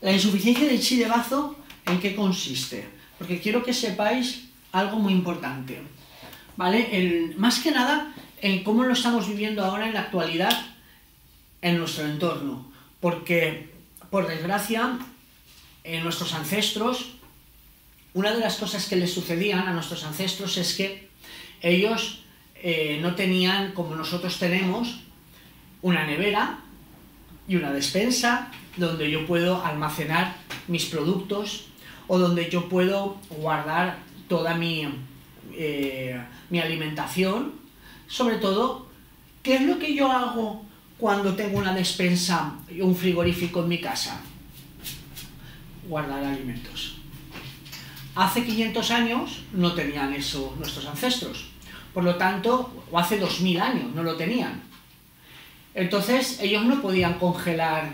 La insuficiencia de chi de bazo, ¿en qué consiste? Porque quiero que sepáis algo muy importante. ¿Vale? más que nada, en cómo lo estamos viviendo ahora en la actualidad en nuestro entorno. Porque, por desgracia, en nuestros ancestros, una de las cosas que les sucedían a nuestros ancestros es que ellos eh, no tenían, como nosotros tenemos, una nevera y una despensa donde yo puedo almacenar mis productos o donde yo puedo guardar toda mi, eh, mi alimentación. Sobre todo, ¿qué es lo que yo hago cuando tengo una despensa y un frigorífico en mi casa? Guardar alimentos. Hace 500 años no tenían eso nuestros ancestros. Por lo tanto, o hace 2000 años no lo tenían. Entonces, ellos no podían congelar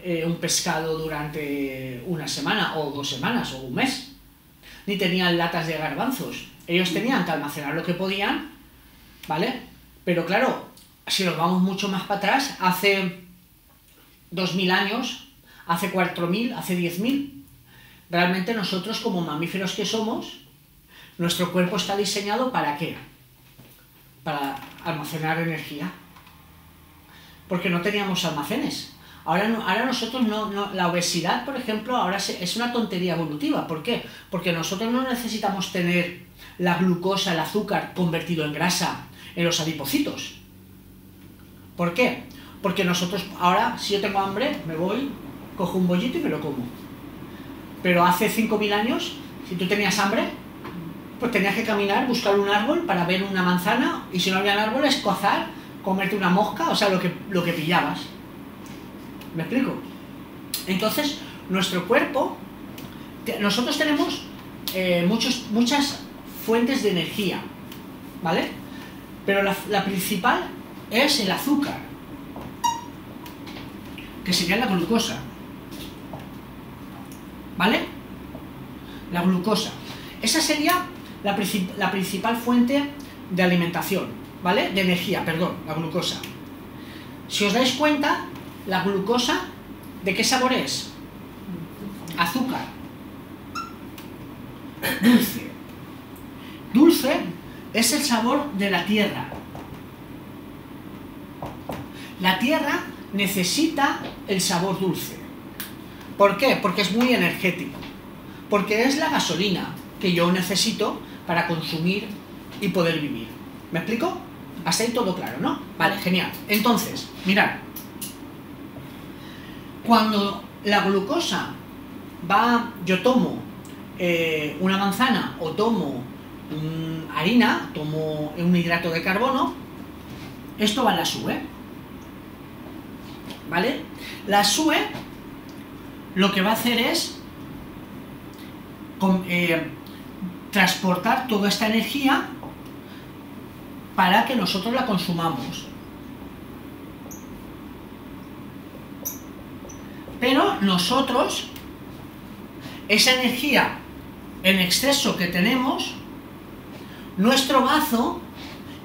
eh, un pescado durante una semana o dos semanas o un mes. Ni tenían latas de garbanzos. Ellos tenían que almacenar lo que podían, ¿vale? Pero claro, si nos vamos mucho más para atrás, hace 2000 años, hace 4000, hace 10000, realmente nosotros como mamíferos que somos, nuestro cuerpo está diseñado para qué? Para almacenar energía. Porque no teníamos almacenes. Ahora, ahora nosotros no, la obesidad, por ejemplo, ahora es una tontería evolutiva. ¿Por qué? Porque nosotros no necesitamos tener la glucosa, el azúcar convertido en grasa en los adipocitos. ¿Por qué? Porque nosotros ahora, si yo tengo hambre, me voy, cojo un bollito y me lo como. Pero hace 5.000 años, si tú tenías hambre, pues tenías que caminar, buscar un árbol para ver una manzana, y si no había árboles, cozar, comerte una mosca, o sea, lo que, lo que pillabas. ¿Me explico? Entonces, nuestro cuerpo, nosotros tenemos eh, muchos, muchas fuentes de energía, ¿vale? Pero la, principal es el azúcar, que sería la glucosa. ¿Vale? La glucosa. Esa sería la, la, principal fuente de alimentación, ¿vale? De energía, perdón, la glucosa. Si os dais cuenta, la glucosa, ¿de qué sabor es? Azúcar. Dulce. Dulce es el sabor de la tierra. La tierra necesita el sabor dulce. ¿Por qué? Porque es muy energético. Porque es la gasolina que yo necesito para consumir y poder vivir. ¿Me explico? Hasta ahí todo claro, ¿no? Vale, genial. Entonces, mirad. Cuando la glucosa va, yo tomo eh, una manzana o tomo harina, tomo un hidrato de carbono, esto va a la SUE. ¿Vale? La SUE lo que va a hacer es eh, transportar toda esta energía para que nosotros la consumamos. Pero nosotros, esa energía en exceso que tenemos, nuestro bazo,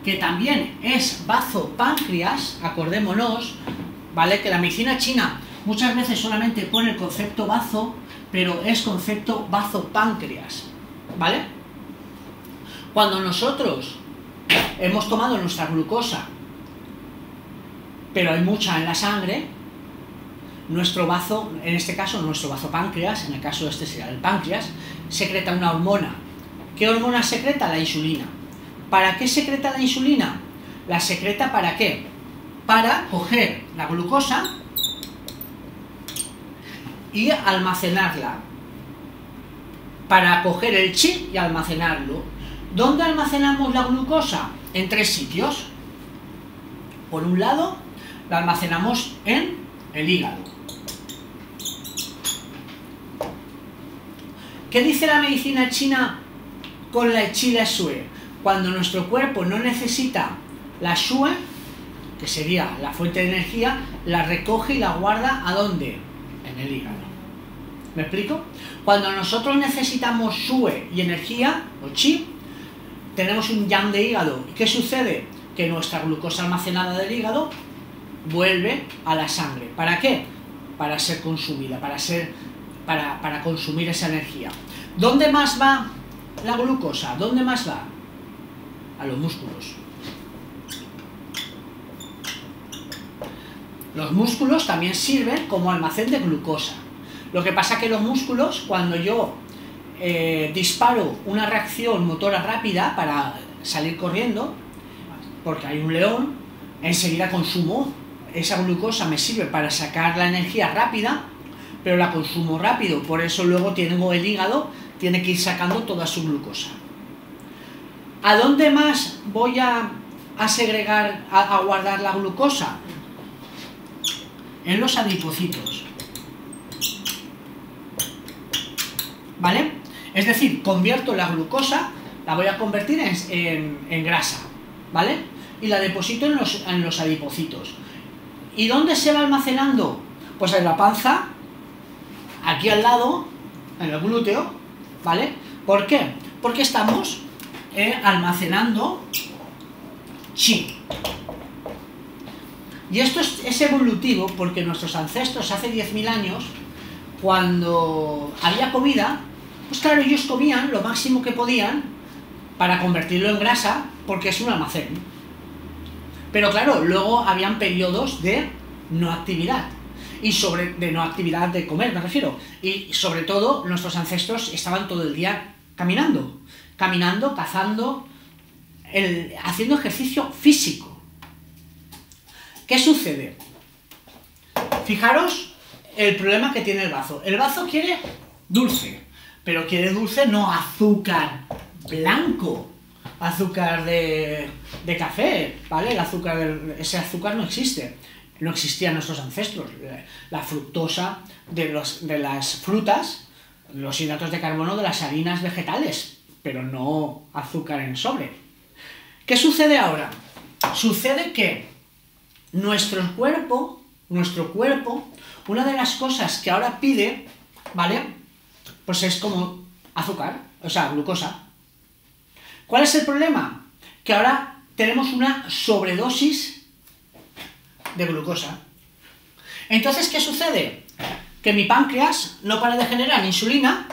que también es bazo páncreas, acordémonos, ¿vale? Que la medicina china muchas veces solamente pone el concepto bazo, pero es concepto bazo páncreas, ¿vale? Cuando nosotros hemos tomado nuestra glucosa, pero hay mucha en la sangre, nuestro bazo, en este caso nuestro bazo páncreas, en el caso de este sería el páncreas, secreta una hormona. ¿Qué hormona secreta? La insulina. ¿Para qué secreta la insulina? La secreta para qué? Para coger la glucosa y almacenarla. Para coger el chip y almacenarlo. ¿Dónde almacenamos la glucosa? En tres sitios. Por un lado, la almacenamos en el hígado. ¿Qué dice la medicina china con la chila sue? Cuando nuestro cuerpo no necesita la shue, que sería la fuente de energía, la recoge y la guarda ¿a dónde? En el hígado. ¿Me explico? Cuando nosotros necesitamos shue y energía, o chi, tenemos un yang de hígado. ¿Y qué sucede? Que nuestra glucosa almacenada del hígado vuelve a la sangre. ¿Para qué? Para ser consumida, para ser para, para consumir esa energía. ¿Dónde más va la glucosa? ¿Dónde más va? A los músculos. Los músculos también sirven como almacén de glucosa. Lo que pasa que los músculos, cuando yo eh, disparo una reacción motora rápida para salir corriendo, porque hay un león, enseguida consumo esa glucosa, me sirve para sacar la energía rápida, pero la consumo rápido, por eso luego tengo el hígado, tiene que ir sacando toda su glucosa. ¿A dónde más voy a, segregar, a guardar la glucosa? En los adipocitos. ¿Vale? Es decir, convierto la glucosa, la voy a convertir en, grasa, ¿vale? Y la deposito en los, en los adipocitos. ¿Y dónde se va almacenando? Pues en la panza, aquí al lado, en el glúteo, ¿vale? ¿Por qué? Porque estamos eh, almacenando chi. Y esto es, es, evolutivo porque nuestros ancestros hace 10.000 años, cuando había comida, pues claro, ellos comían lo máximo que podían para convertirlo en grasa, porque es un almacén. Pero claro, luego habían periodos de no actividad. Y sobre, de no actividad de comer, me refiero. Y sobre todo, nuestros ancestros estaban todo el día caminando. Caminando, cazando, haciendo ejercicio físico. ¿Qué sucede? Fijaros el problema que tiene el bazo. El bazo quiere dulce pero quiere dulce, no azúcar blanco, azúcar de, café, ¿vale? El azúcar, ese azúcar no existe, no existía en nuestros ancestros. La fructosa de, los, de las frutas, los hidratos de carbono de las harinas vegetales, pero no azúcar en sobre. ¿Qué sucede ahora? Sucede que nuestro cuerpo, nuestro cuerpo, una de las cosas que ahora pide, ¿vale? Pues es como azúcar, o sea, glucosa. ¿Cuál es el problema? Que ahora tenemos una sobredosis de glucosa. Entonces, ¿qué sucede? Que mi páncreas no para de generar insulina.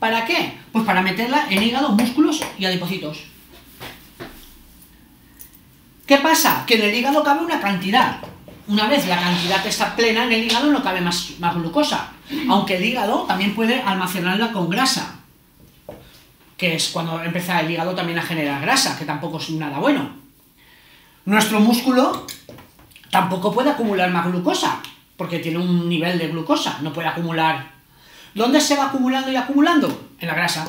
¿Para qué? Pues para meterla en hígado, músculos y adipocitos. ¿Qué pasa? Que en el hígado cabe una cantidad. Una vez la cantidad está plena en el hígado no cabe más, más glucosa. Aunque el hígado también puede almacenarla con grasa, que es cuando empieza el hígado también a generar grasa, que tampoco es nada bueno. Nuestro músculo tampoco puede acumular más glucosa, porque tiene un nivel de glucosa, no puede acumular. ¿Dónde se va acumulando y acumulando? En la grasa.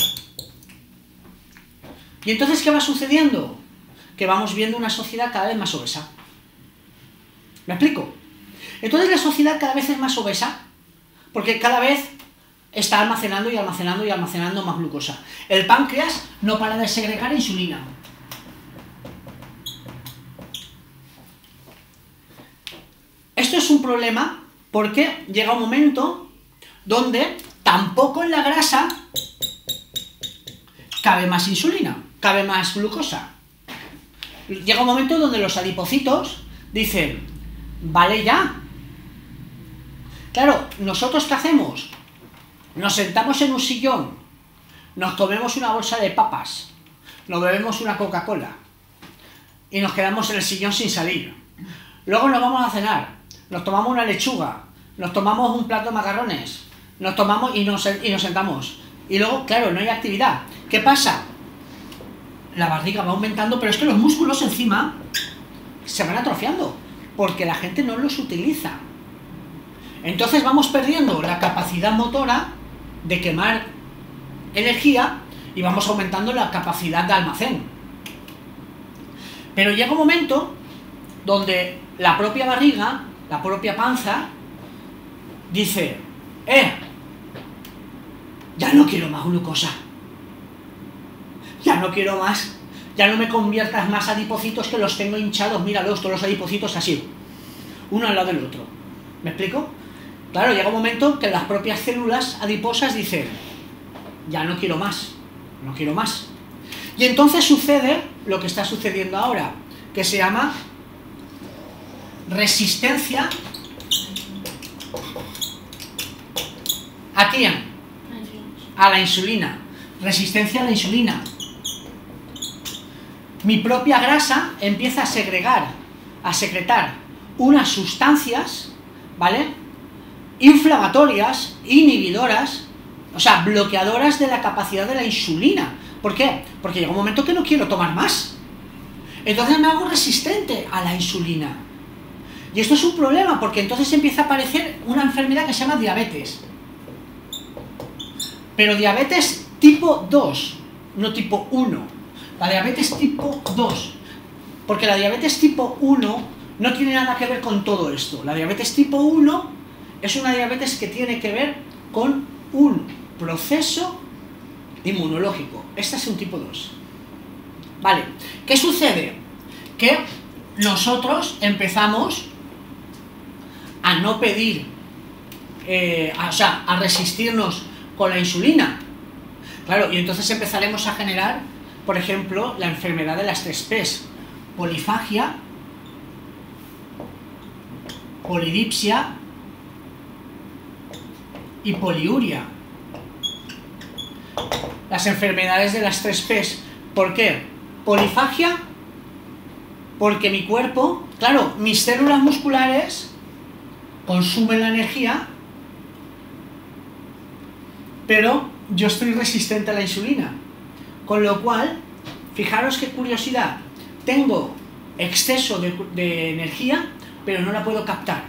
¿Y entonces qué va sucediendo? Que vamos viendo una sociedad cada vez más obesa. ¿Me explico? Entonces la sociedad cada vez es más obesa porque cada vez está almacenando y almacenando y almacenando más glucosa. El páncreas no para de segregar insulina. Esto es un problema porque llega un momento donde tampoco en la grasa cabe más insulina, cabe más glucosa. Llega un momento donde los adipocitos dicen, vale ya, Claro, ¿nosotros qué hacemos? Nos sentamos en un sillón, nos comemos una bolsa de papas, nos bebemos una Coca-Cola y nos quedamos en el sillón sin salir. Luego nos vamos a cenar, nos tomamos una lechuga, nos tomamos un plato de macarrones, nos tomamos y nos, y nos sentamos. Y luego, claro, no hay actividad. ¿Qué pasa? La barriga va aumentando, pero es que los músculos encima se van atrofiando, porque la gente no los utiliza. Entonces vamos perdiendo la capacidad motora de quemar energía y vamos aumentando la capacidad de almacén. Pero llega un momento donde la propia barriga, la propia panza, dice, ¡eh! Ya no quiero más glucosa. Ya no quiero más. Ya no me conviertas más adipocitos que los tengo hinchados. Míralos, todos los adipocitos así. Uno al lado del otro. ¿Me explico? Claro, llega un momento que las propias células adiposas dicen, ya no quiero más, no quiero más. Y entonces sucede lo que está sucediendo ahora, que se llama resistencia a quién? a la insulina. Resistencia a la insulina. Mi propia grasa empieza a segregar, a secretar unas sustancias, ¿vale? Inflamatorias, inhibidoras, o sea, bloqueadoras de la capacidad de la insulina. ¿Por qué? Porque llega un momento que no quiero tomar más. Entonces me hago resistente a la insulina. Y esto es un problema porque entonces empieza a aparecer una enfermedad que se llama diabetes. Pero diabetes tipo 2, no tipo 1. La diabetes tipo 2. Porque la diabetes tipo 1 no tiene nada que ver con todo esto. La diabetes tipo 1 es una diabetes que tiene que ver con un proceso inmunológico. Este es un tipo 2. Vale, ¿qué sucede? Que nosotros empezamos a no pedir, eh, o sea, a resistirnos con la insulina. Claro, y entonces empezaremos a generar, por ejemplo, la enfermedad de las tres P's. Polifagia, polidipsia y poliuria. Las enfermedades de las tres P's. ¿Por qué? Polifagia, porque mi cuerpo, claro, mis células musculares consumen la energía pero yo estoy resistente a la insulina. Con lo cual, fijaros qué curiosidad, tengo exceso de, energía, pero no la puedo captar.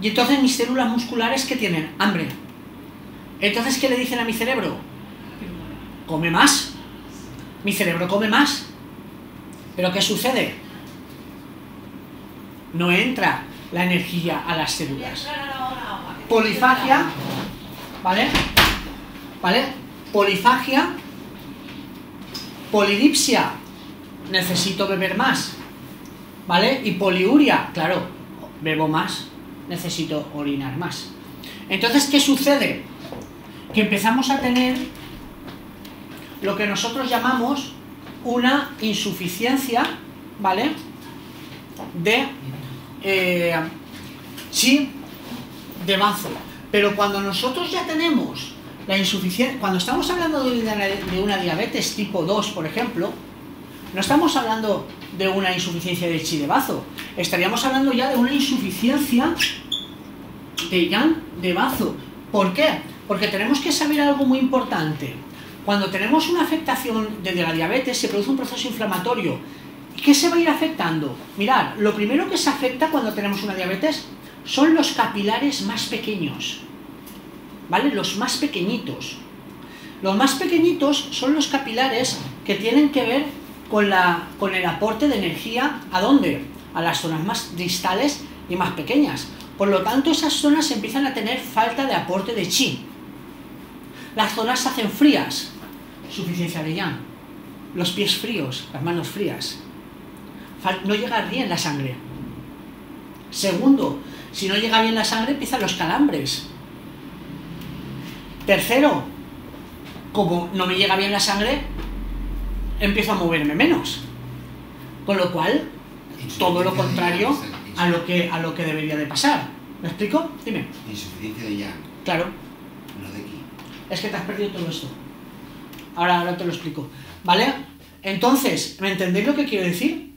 Y entonces mis células musculares, ¿qué tienen? Hambre. Entonces, ¿qué le dicen a mi cerebro? Come más. Mi cerebro come más. Pero ¿qué sucede? No entra la energía a las células. Polifagia, ¿vale? ¿vale? Polifagia, polidipsia, necesito beber más, ¿vale? Y poliuria, claro, bebo más, necesito orinar más. Entonces, ¿qué sucede? Que empezamos a tener lo que nosotros llamamos una insuficiencia, ¿vale? De, eh, sí, de bazo. Pero cuando nosotros ya tenemos la insuficiencia, cuando estamos hablando de una, diabetes tipo 2, por ejemplo, no estamos hablando de una insuficiencia de chi de bazo, estaríamos hablando ya de una insuficiencia de yang de bazo. ¿Por qué? Porque tenemos que saber algo muy importante. Cuando tenemos una afectación de la diabetes, se produce un proceso inflamatorio. ¿Qué se va a ir afectando? Mirad, lo primero que se afecta cuando tenemos una diabetes son los capilares más pequeños. ¿vale? Los más pequeñitos. Los más pequeñitos son los capilares que tienen que ver con, la, con el aporte de energía, ¿a dónde? A las zonas más distales y más pequeñas. Por lo tanto, esas zonas empiezan a tener falta de aporte de chi. Las zonas se hacen frías, suficiencia de yang. Los pies fríos, las manos frías. No llega bien la sangre. Segundo, si no llega bien la sangre, empiezan los calambres. Tercero, como no me llega bien la sangre, empiezo a moverme menos. Con lo cual, todo lo contrario a lo que, a lo que debería de pasar. ¿Me explico? Dime. Insuficiencia de ya. Claro. No de aquí. Es que te has perdido todo esto. Ahora, ahora te lo explico. ¿Vale? Entonces, ¿me entendéis lo que quiero decir?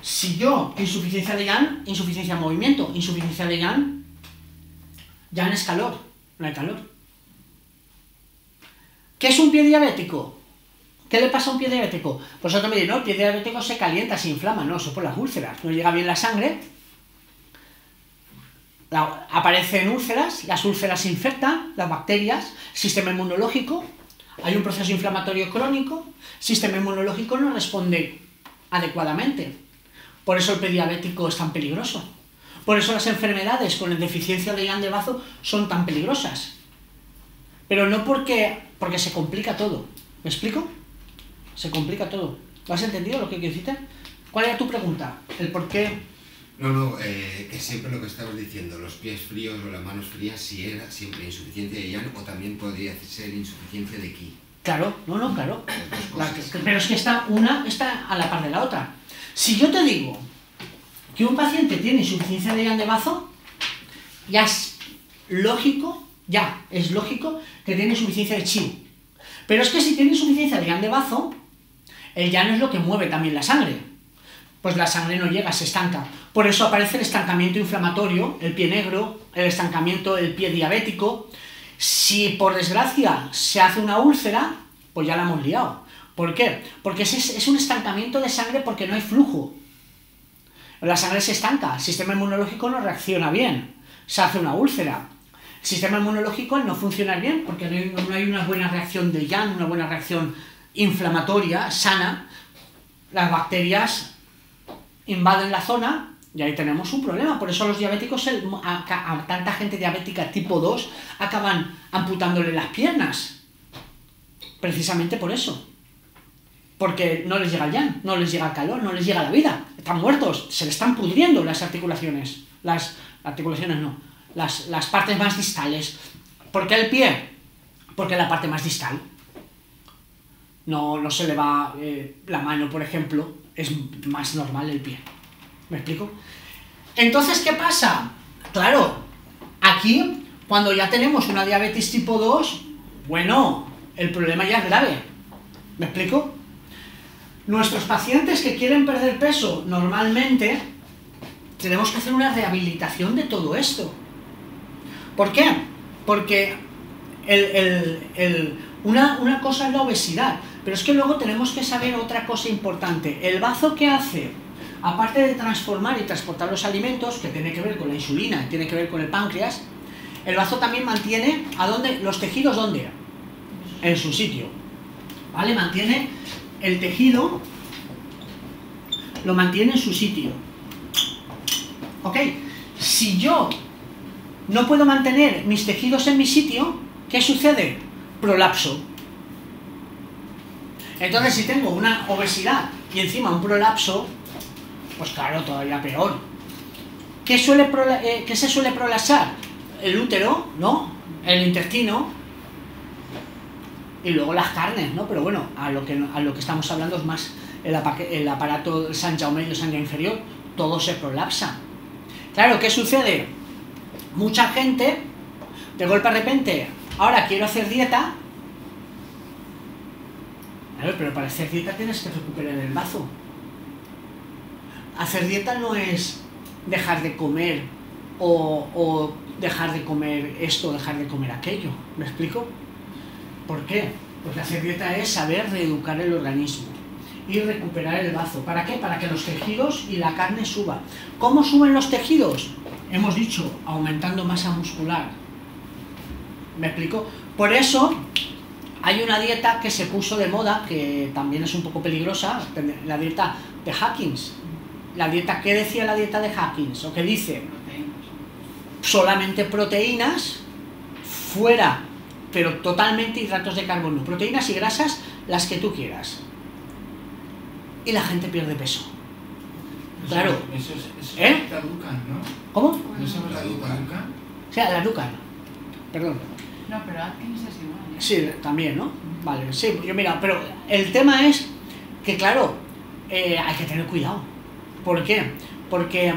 Si yo, insuficiencia de Yang, insuficiencia de movimiento, insuficiencia de Yang, Yang es calor, no hay calor. ¿Qué es un pie diabético? ¿Qué le pasa a un pie diabético? Pues otro me dice, no, el pie diabético se calienta, se inflama, no, eso por las úlceras, no llega bien la sangre, aparecen úlceras, las úlceras se infectan, las bacterias, sistema inmunológico, hay un proceso inflamatorio crónico, sistema inmunológico no responde adecuadamente. Por eso el pie diabético es tan peligroso. Por eso las enfermedades con deficiencia de de bazo son tan peligrosas. Pero no porque porque se complica todo. ¿Me explico? Se complica todo. ¿Lo has entendido lo que quiero decirte? ¿Cuál era tu pregunta? ¿El por qué? No, no, eh, que siempre lo que estabas diciendo, los pies fríos o las manos frías, si era siempre insuficiencia de yang o también podría ser insuficiencia de ki. Claro, no, no, claro. pero es que está una está a la par de la otra. Si yo te digo que un paciente tiene insuficiencia de yang de bazo, ya es lógico Ya, es lógico que tiene insuficiencia de chi. Pero es que si tiene insuficiencia de yan de bazo, el yan es lo que mueve también la sangre. Pues la sangre no llega, se estanca. Por eso aparece el estancamiento inflamatorio, el pie negro, el estancamiento, el pie diabético. Si por desgracia se hace una úlcera, pues ya la hemos liado. ¿Por qué? Porque es, un estancamiento de sangre porque no hay flujo. La sangre se estanca, el sistema inmunológico no reacciona bien, se hace una úlcera. El sistema inmunológico no funciona bien porque no hay, una buena reacción de Yang, una buena reacción inflamatoria, sana. Las bacterias invaden la zona y ahí tenemos un problema. Por eso los diabéticos, a, tanta gente diabética tipo 2, acaban amputándole las piernas. Precisamente por eso porque no les llega el yang, no les llega el calor, no les llega la vida, están muertos, se les están pudriendo las articulaciones, las articulaciones no, las, las partes más distales. ¿Por qué el pie? Porque la parte más distal. No, no se le va eh, la mano, por ejemplo, es más normal el pie. ¿Me explico? Entonces, ¿qué pasa? Claro, aquí, cuando ya tenemos una diabetes tipo 2, bueno, el problema ya es grave. ¿Me explico? Nuestros pacientes que quieren perder peso, normalmente tenemos que hacer una rehabilitación de todo esto. ¿Por qué? Porque una, una cosa es la obesidad, pero es que luego tenemos que saber otra cosa importante. El bazo que hace, aparte de transformar y transportar los alimentos, que tiene que ver con la insulina, tiene que ver con el páncreas, el bazo también mantiene a dónde, los tejidos dónde? En su sitio. ¿Vale? Mantiene el tejido lo mantiene en su sitio. ¿Ok? Si yo no puedo mantener mis tejidos en mi sitio, ¿qué sucede? Prolapso. Entonces, si tengo una obesidad y encima un prolapso, pues claro, todavía peor. ¿Qué, suele eh, ¿Qué se suele prolapsar? El útero, ¿no? El intestino, y luego las carnes, ¿no? Pero bueno, a lo que, a lo que estamos hablando es más el, el aparato San Jaume y sangre inferior, todo se prolapsa. Claro, ¿qué sucede? Mucha gente, de golpe de repente, ahora quiero hacer dieta, pero para hacer dieta tienes que recuperar el bazo. Hacer dieta no es dejar de comer o, dejar de comer esto dejar de comer aquello. ¿Me explico? ¿Por qué? Porque hacer dieta es saber reeducar el organismo y recuperar el bazo. ¿Para qué? Para que los tejidos y la carne suban. ¿Cómo suben los tejidos? Hemos dicho, aumentando masa muscular. ¿Me explico? Por eso hay una dieta que se puso de moda, que también es un poco peligrosa, la dieta de Hawkins. La dieta, ¿qué decía la dieta de Hawkins? ¿O qué dice? Solamente proteínas, fuera pero totalmente hidratos de carbono, proteínas y grasas, las que tú quieras. Y la gente pierde peso. claro. Eso es, ¿Eh? la Ducan, ¿no? ¿Cómo? ¿Eso es la Ducan? O sea, la Ducan. Perdón. No, pero Atkins es igual. ¿eh? Sí, también, ¿no? Vale, sí, yo mira, pero el tema es que, claro, eh, hay que tener cuidado. ¿Por qué? Porque,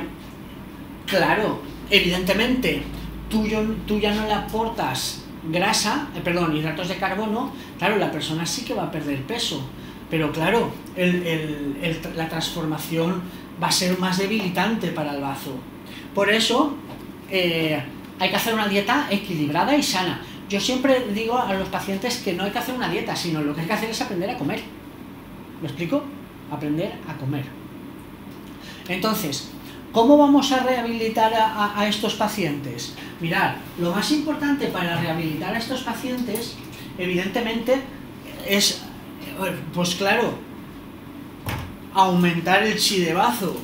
claro, evidentemente, tú, yo, tú ya no le aportas grasa, eh, perdón, hidratos de carbono, claro, la persona sí que va a perder peso, pero claro, la transformación va a ser más debilitante para el bazo. Por eso eh, hay que hacer una dieta equilibrada y sana. Yo siempre digo a los pacientes que no hay que hacer una dieta, sino lo que hay que hacer es aprender a comer. ¿Me explico? Aprender a comer. Entonces, ¿Cómo vamos a rehabilitar a, estos pacientes? Mirad, lo más importante para rehabilitar a estos pacientes, evidentemente, es, pues claro, aumentar el chi de bazo.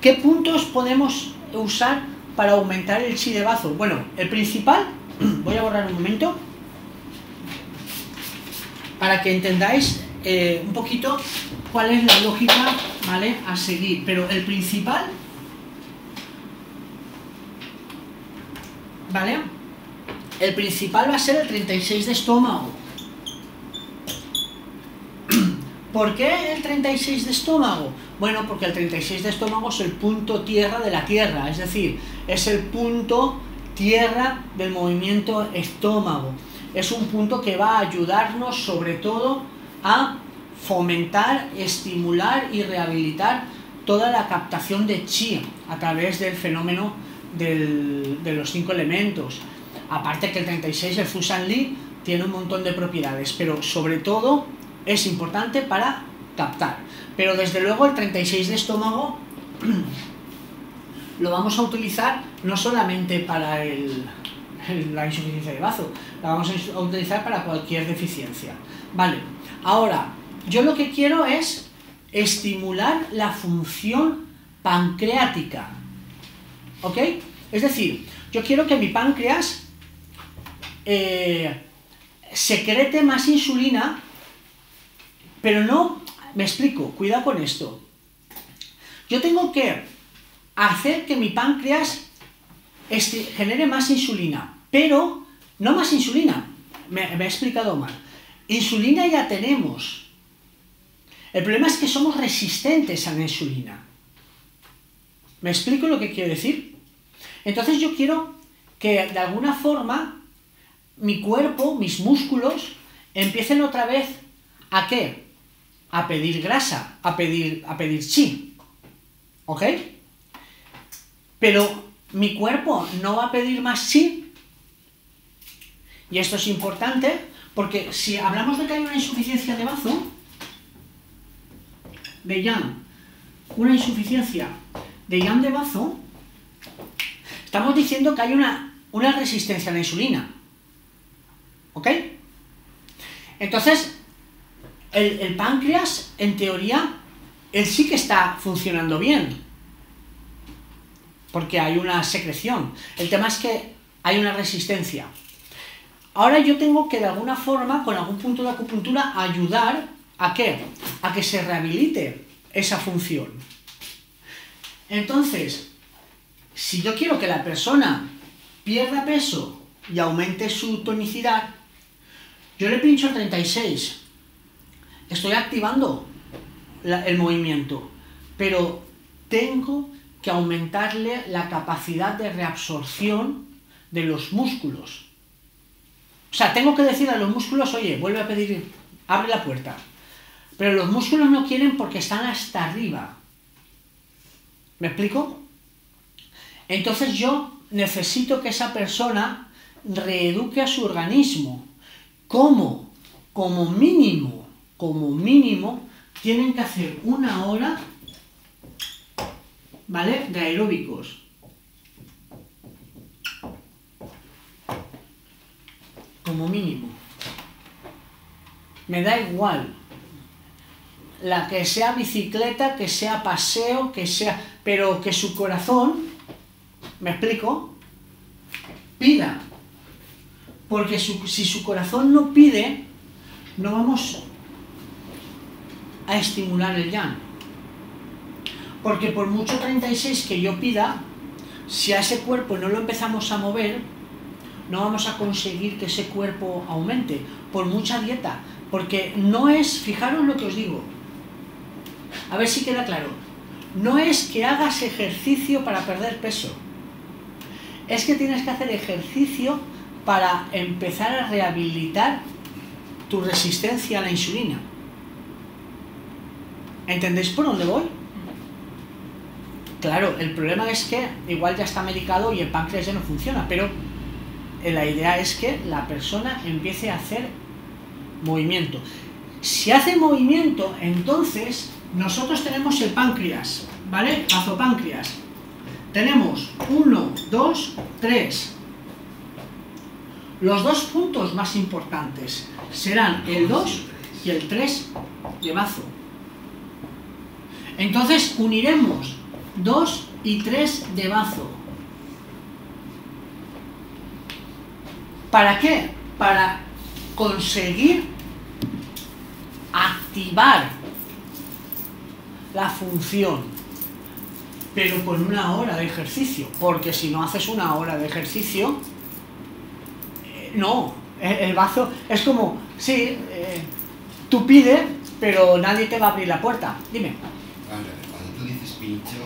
¿Qué puntos podemos usar para aumentar el chi de bazo? Bueno, el principal, voy a borrar un momento, para que entendáis eh, un poquito cuál es la lógica ¿vale? a seguir. Pero el principal ¿vale? El principal va a ser el 36 de estómago. ¿Por qué el 36 de estómago? Bueno, porque el 36 de estómago es el punto tierra de la Tierra, es decir, es el punto tierra del movimiento estómago. Es un punto que va a ayudarnos sobre todo a fomentar, estimular y rehabilitar toda la captación de chi a través del fenómeno de los cinco elementos. Aparte que el 36, el Fusan Li, tiene un montón de propiedades, pero sobre todo es importante para captar. Pero desde luego el 36 de estómago lo vamos a utilizar no solamente para el- la insuficiencia de bazo, la vamos a utilizar para cualquier deficiencia. Vale, ahora, yo lo que quiero es estimular la función pancreática. ¿Ok? Es decir, yo quiero que mi páncreas eh, secrete más insulina, pero no, me explico, cuidado con esto. Yo tengo que hacer que mi páncreas este, genere más insulina, pero no más insulina, me, me he explicado mal. Insulina ya tenemos. El problema es que somos resistentes a la insulina. ¿Me explico lo que quiero decir? Entonces yo quiero que de alguna forma mi cuerpo, mis músculos, empiecen otra vez a qué? A pedir grasa, a pedir, a pedir chi. ¿Ok? Pero mi cuerpo no va a pedir más chi. Y esto es importante porque si hablamos de que hay una insuficiencia de bazo, de yang, una insuficiencia de yang de bazo, estamos diciendo que hay una, una resistencia a la insulina. ¿Ok? Entonces, el, el páncreas, en teoría, él sí que está funcionando bien. Porque hay una secreción. El tema es que hay una resistencia. Ahora yo tengo que de alguna forma, con algún punto de acupuntura, ayudar a qué? A que se rehabilite esa función. Entonces, si yo quiero que la persona pierda peso y aumente su tonicidad, yo le pincho el 36. Estoy activando el movimiento, pero tengo que aumentarle la capacidad de reabsorción de los músculos. O sea, tengo que decir a los músculos, oye, vuelve a pedir, abre la puerta. Pero los músculos no quieren porque están hasta arriba. ¿Me explico? Entonces yo necesito que esa persona reeduque a su organismo. ¿Cómo? Como mínimo, como mínimo, tienen que hacer una hora, ¿vale? De aeróbicos. Como mínimo. Me da igual. La que sea bicicleta, que sea paseo, que sea... Pero que su corazón, ¿me explico? Pida. Porque si su corazón no pide, no vamos a estimular el yang. Porque por mucho 36 que yo pida, si a ese cuerpo no lo empezamos a mover, no vamos a conseguir que ese cuerpo aumente, por mucha dieta. Porque no es, fijaros lo que os digo, a ver si queda claro, no es que hagas ejercicio para perder peso, es que tienes que hacer ejercicio para empezar a rehabilitar tu resistencia a la insulina. ¿Entendéis por dónde voy? Claro, el problema es que igual ya está medicado y el páncreas ya no funciona, pero eh, la idea es que la persona empiece a hacer movimiento. Si hace movimiento, entonces nosotros tenemos el páncreas, ¿vale? Azopáncreas. Tenemos 1, 2, 3. Los dos puntos más importantes serán el 2 y el 3 de bazo. Entonces uniremos 2 y 3 de bazo. ¿Para qué? Para conseguir activar la función, pero con una hora de ejercicio, porque si no haces una hora de ejercicio, eh, no, el, el bazo es como, sí, eh, tú pides, pero nadie te va a abrir la puerta. Dime. Vamos a ver, cuando tú dices pincho,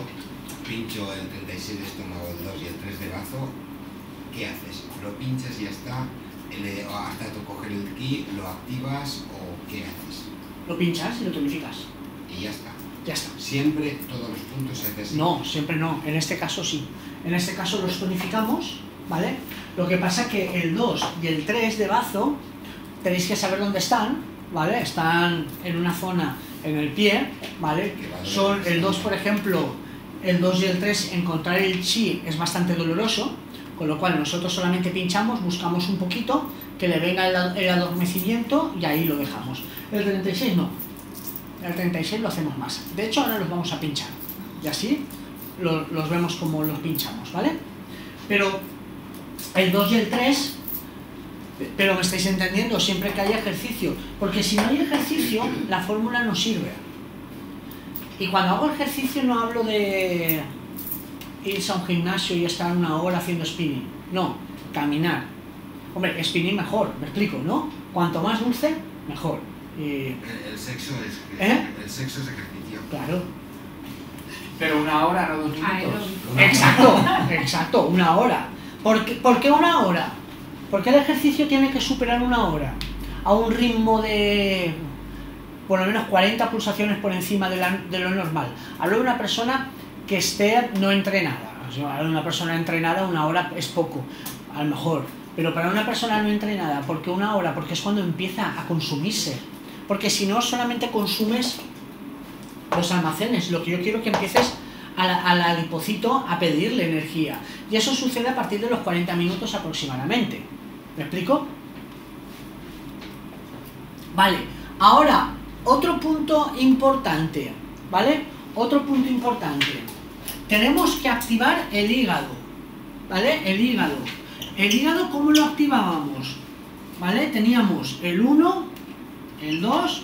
pincho el 36 de estómago, el 2 y el 3 de bazo, ¿qué haces? ¿Lo pinchas y ya está? Hasta tú coger el ki, lo activas o qué haces? Lo pinchas y lo tonificas. Y ya está. Ya está. Siempre todos los puntos se hace así. No, siempre no. En este caso sí. En este caso los tonificamos, ¿vale? Lo que pasa que el 2 y el 3 de bazo tenéis que saber dónde están, ¿vale? Están en una zona en el pie, ¿vale? Son el 2, por ejemplo, el 2 y el 3, encontrar el chi es bastante doloroso, con lo cual nosotros solamente pinchamos, buscamos un poquito, que le venga el, ad- el adormecimiento y ahí lo dejamos. El 36 no. El 36 lo hacemos más. De hecho, ahora los vamos a pinchar. Y así lo- los vemos como los pinchamos, ¿vale? Pero el 2 y el 3, pero me estáis entendiendo, siempre que haya ejercicio. Porque si no hay ejercicio, la fórmula no sirve. Y cuando hago ejercicio no hablo de irse a un gimnasio y estar una hora haciendo spinning. No, caminar. Hombre, spinning mejor, me explico, ¿no? Cuanto más dulce, mejor. Y, El, sexo es ¿Eh? el sexo es ejercicio. claro, Pero una hora, no dos minutos. Aeróbico. Exacto, exacto, una hora. ¿Por qué, por qué una hora? Porque el ejercicio tiene que superar una hora a un ritmo de por lo menos 40 pulsaciones por encima de, la- de lo normal. Hablo de una persona que esté no entrenada. Hablo de una persona entrenada, una hora es poco, a lo mejor. Pero para una persona no entrenada, ¿por qué una hora? Porque es cuando empieza a consumirse. Porque si no, solamente consumes los almacenes. Lo que yo quiero que empieces a la, al adipocito a pedirle energía. Y eso sucede a partir de los 40 minutos aproximadamente. ¿Me explico? Vale, ahora, otro punto importante, ¿vale? Otro punto importante. Tenemos que activar el hígado, ¿vale? El hígado. El hígado, ¿cómo lo activábamos? ¿Vale? Teníamos el 1, el 2,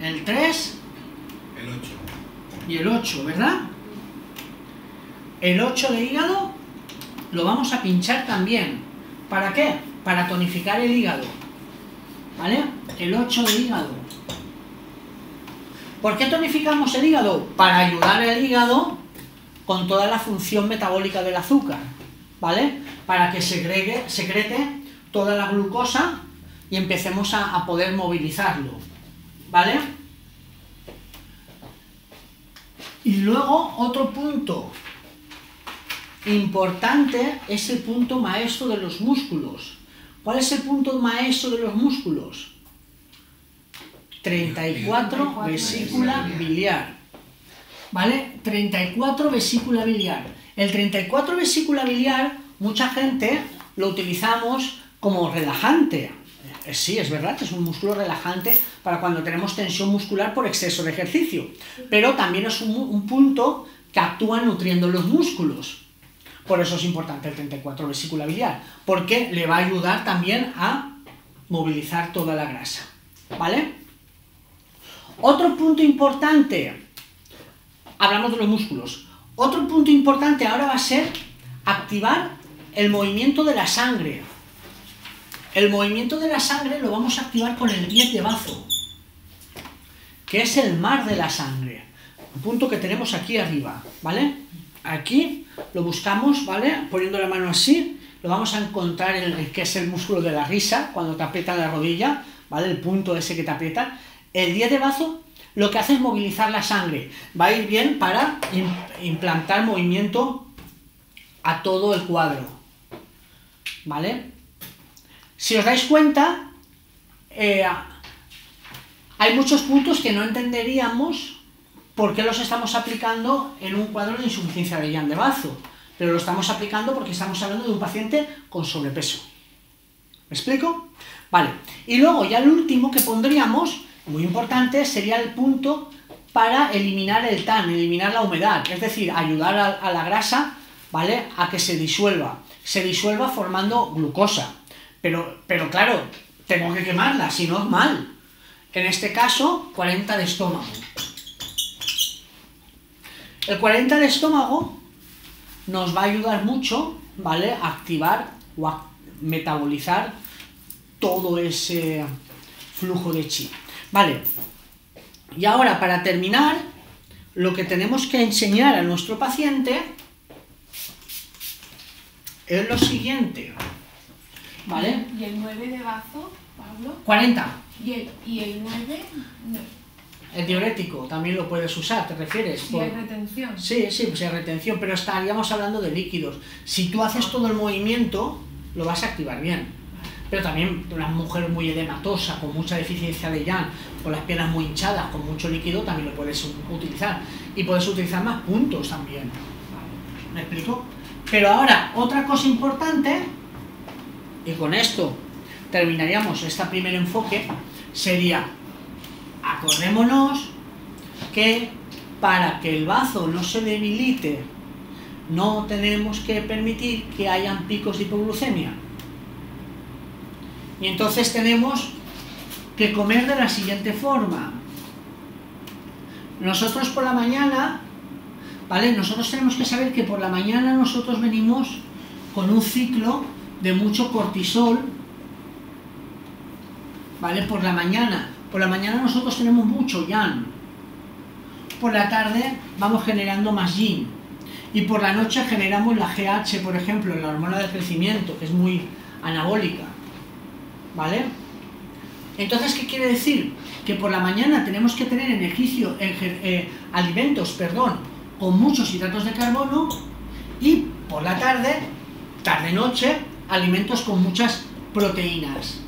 el 3, El 8. y el 8, ¿verdad? El 8 de hígado lo vamos a pinchar también. ¿Para qué? Para tonificar el hígado. ¿Vale? El 8 de hígado. ¿Por qué tonificamos el hígado? Para ayudar al hígado con toda la función metabólica del azúcar. ¿Vale? Para que secrete toda la glucosa y empecemos a poder movilizarlo. ¿Vale? Y luego otro punto importante es el punto maestro de los músculos. ¿Cuál es el punto maestro de los músculos? 34 vesícula biliar. ¿Vale? 34 vesícula biliar. El 34 vesícula biliar, mucha gente lo utilizamos como relajante. Eh, Sí, es verdad, es un músculo relajante para cuando tenemos tensión muscular por exceso de ejercicio. Pero también es un, punto que actúa nutriendo los músculos. Por eso es importante el 34 vesícula biliar, porque le va a ayudar también a movilizar toda la grasa. ¿Vale? Otro punto importante, hablamos de los músculos. Otro punto importante ahora va a ser activar el movimiento de la sangre. El movimiento de la sangre lo vamos a activar con el 10 de bazo, que es el mar de la sangre. Un punto que tenemos aquí arriba, ¿vale? Aquí lo buscamos, ¿vale? Poniendo la mano así, lo vamos a encontrar en el que es el músculo de la risa, cuando te aprieta la rodilla, ¿vale? El punto ese que te aprieta. El 10 de bazo lo que hace es movilizar la sangre. Va a ir bien para im- implantar movimiento a todo el cuadro. ¿Vale? Si os dais cuenta, eh, hay muchos puntos que no entenderíamos por qué los estamos aplicando en un cuadro de insuficiencia renal de bazo. Pero lo estamos aplicando porque estamos hablando de un paciente con sobrepeso. ¿Me explico? Vale. Y luego ya el último que pondríamos, muy importante, sería el punto para eliminar el TAN, eliminar la humedad, es decir, ayudar a, a la grasa, ¿vale? A que se disuelva. Se disuelva formando glucosa. Pero, pero claro, tengo que quemarla, si no es mal. En este caso, 40 de estómago. El 40 de estómago nos va a ayudar mucho, ¿vale? A activar o a metabolizar todo ese flujo de chi. Vale. Y ahora, para terminar, lo que tenemos que enseñar a nuestro paciente es lo siguiente. ¿Vale? ¿Y el 9 de bazo, Pablo? 40. ¿Y el, y el 9? No, El diurético también lo puedes usar, ¿te refieres? si Por- hay retención. Sí, sí, pues hay retención, pero estaríamos hablando de líquidos. Si tú haces todo el movimiento, lo vas a activar bien. Pero también una mujer muy edematosa, con mucha deficiencia de yang, con las piernas muy hinchadas, con mucho líquido, también lo puedes utilizar. Y puedes utilizar más puntos también. ¿Me explico? Pero ahora, otra cosa importante, y con esto terminaríamos este primer enfoque, sería, acordémonos que para que el bazo no se debilite, no tenemos que permitir que hayan picos de hipoglucemia. Y entonces tenemos que comer de la siguiente forma. Nosotros por la mañana, ¿vale? Nosotros tenemos que saber que por la mañana nosotros venimos con un ciclo de mucho cortisol, ¿vale? Por la mañana. Por la mañana nosotros tenemos mucho yang. Por la tarde vamos generando más yin. Y por la noche generamos la GH, por ejemplo, la hormona del crecimiento, que es muy anabólica. ¿Vale? Entonces, ¿qué quiere decir? Que por la mañana tenemos que tener ejercicio, ejer- eh, alimentos, perdón, con muchos hidratos de carbono y por la tarde, tarde-noche, alimentos con muchas proteínas.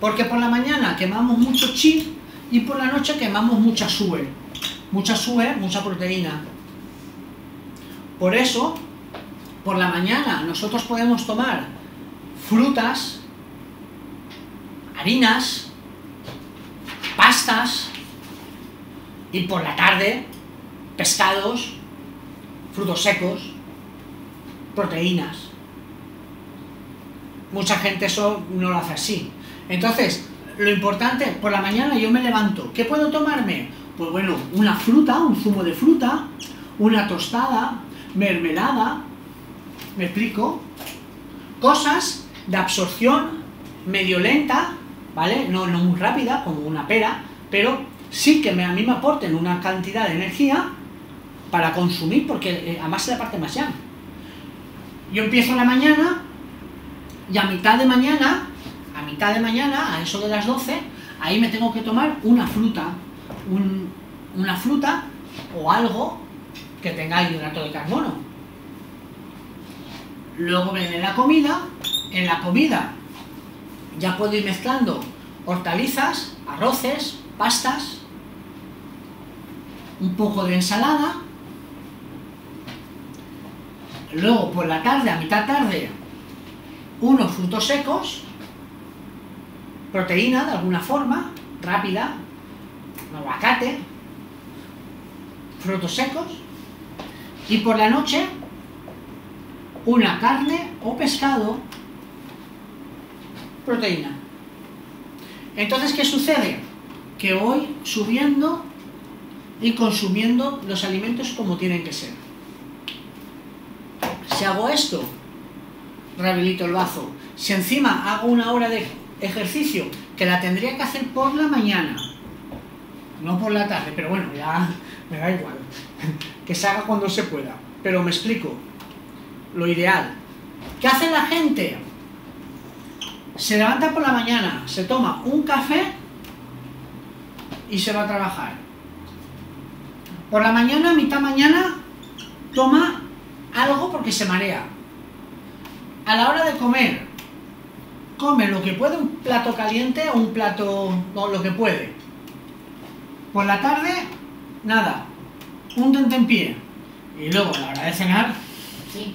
Porque por la mañana quemamos mucho chi y por la noche quemamos mucha sue. Mucha sue, mucha proteína. Por eso, por la mañana nosotros podemos tomar frutas, harinas, pastas y por la tarde pescados, frutos secos, proteínas. Mucha gente eso no lo hace así. Entonces, lo importante, por la mañana yo me levanto. ¿Qué puedo tomarme? Pues bueno, una fruta, un zumo de fruta, una tostada, mermelada, ¿me explico? Cosas de absorción medio lenta, ¿vale? No, no muy rápida, como una pera, pero sí que me, a mí me aporten una cantidad de energía para consumir, porque eh, además es la parte más llana. Yo empiezo la mañana y a mitad de mañana, a mitad de mañana, a eso de las 12, ahí me tengo que tomar una fruta, un- una fruta o algo que tenga hidrato de carbono. Luego viene la comida, en la comida ya puedo ir mezclando hortalizas, arroces, pastas, un poco de ensalada. Luego por la tarde, a mitad tarde, unos frutos secos, proteína de alguna forma, rápida, aguacate, frutos secos. Y por la noche, una carne o pescado, proteína. Entonces, ¿qué sucede? Que voy subiendo y consumiendo los alimentos como tienen que ser. Si hago esto, rehabilito el bazo. Si encima hago una hora de ejercicio, que la tendría que hacer por la mañana, no por la tarde, pero bueno, ya me da igual. Que se haga cuando se pueda. Pero me explico. Lo ideal. ¿Qué hace la gente? Se levanta por la mañana, se toma un café y se va a trabajar. Por la mañana, mitad mañana, toma algo porque se marea. A la hora de comer, come lo que puede, un plato caliente o un plato, no, lo que puede. Por la tarde, nada, un tentempié. Y luego a la hora de cenar, Sí.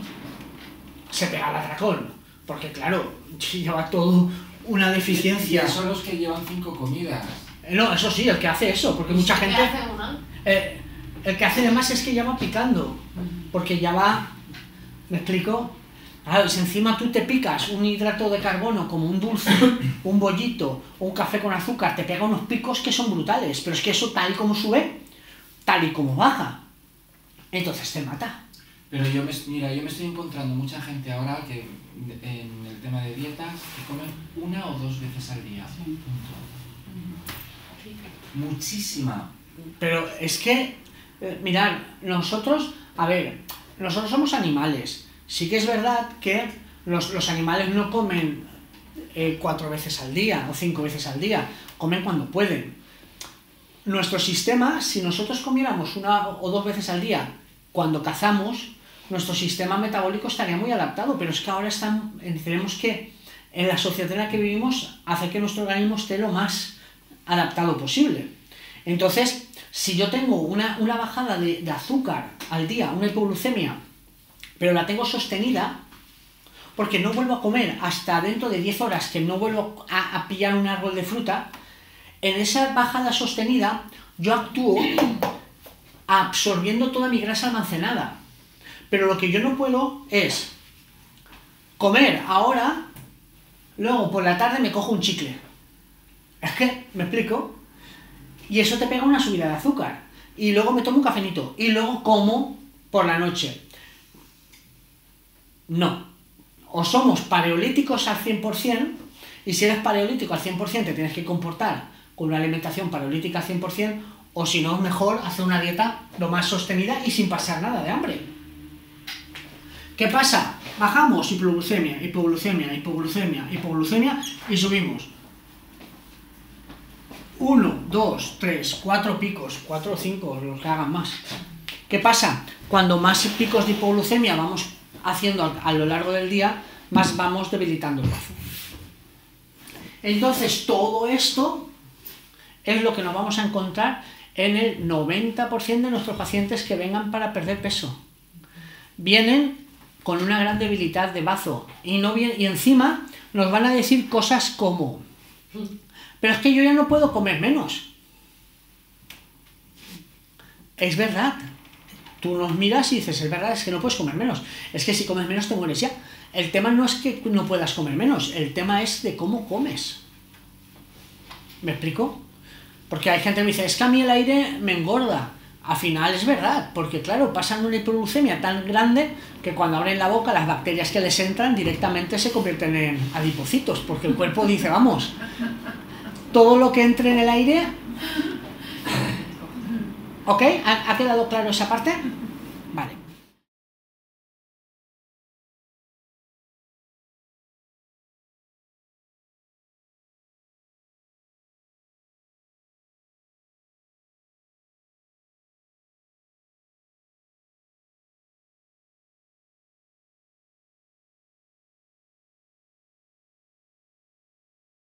se pega el atracón. Porque claro, lleva todo una deficiencia. Son los que llevan cinco comidas. Eh, No, eso sí, el que hace eso, porque mucha ¿Qué gente... hace una? Eh, el que hace además es que ya va picando, porque ya va, ¿me explico? Claro, si encima tú te picas un hidrato de carbono como un dulce, un bollito o un café con azúcar, te pega unos picos que son brutales, pero es que eso tal y como sube, tal y como baja, entonces te mata. Pero yo me, mira, yo me estoy encontrando mucha gente ahora que en el tema de dietas que comen una o dos veces al día. Punto. Muchísima. Pero es que, eh, mirad, nosotros, a ver, nosotros somos animales. Sí que es verdad que los, los animales no comen eh, cuatro veces al día o cinco veces al día, comen cuando pueden. Nuestro sistema, si nosotros comiéramos una o dos veces al día cuando cazamos, nuestro sistema metabólico estaría muy adaptado, pero es que ahora están, tenemos que, en la sociedad en la que vivimos, hacer que nuestro organismo esté lo más adaptado posible. Entonces, si yo tengo una, bajada de, de azúcar al día, una hipoglucemia, pero la tengo sostenida, porque no vuelvo a comer hasta dentro de 10 horas que no vuelvo a, pillar un árbol de fruta, en esa bajada sostenida yo actúo absorbiendo toda mi grasa almacenada. Pero lo que yo no puedo es comer ahora, luego por la tarde me cojo un chicle. Es que, ¿me explico? Y eso te pega una subida de azúcar. Y luego me tomo un cafenito. Y luego como por la noche. No, o somos paleolíticos al 100%, y si eres paleolítico al 100% te tienes que comportar con una alimentación paleolítica al 100%, o si no, mejor hacer una dieta lo más sostenida y sin pasar nada de hambre. ¿Qué pasa? Bajamos hipoglucemia, hipoglucemia, hipoglucemia, hipoglucemia y subimos. 1, 2, 3, 4 picos, 4 o 5, los que hagan más. ¿Qué pasa? Cuando más picos de hipoglucemia vamos haciendo a lo largo del día, más vamos debilitando el brazo. Entonces, todo esto es lo que nos vamos a encontrar en el 90% de nuestros pacientes que vengan para perder peso. Vienen con una gran debilidad de bazo y, no y encima nos van a decir cosas como, pero es que yo ya no puedo comer menos. Es verdad, Tú nos miras y dices, es verdad, es que no puedes comer menos. Es que si comes menos te mueres ya. El tema no es que no puedas comer menos, el tema es de cómo comes. ¿Me explico? Porque hay gente que me dice, es que a mí el aire me engorda. Al final es verdad, porque claro, pasan una hipoglucemia tan grande que cuando abren la boca las bacterias que les entran directamente se convierten en adipocitos, porque el cuerpo dice, vamos, todo lo que entre en el aire ¿Ok? ¿Ha, quedado claro esa parte?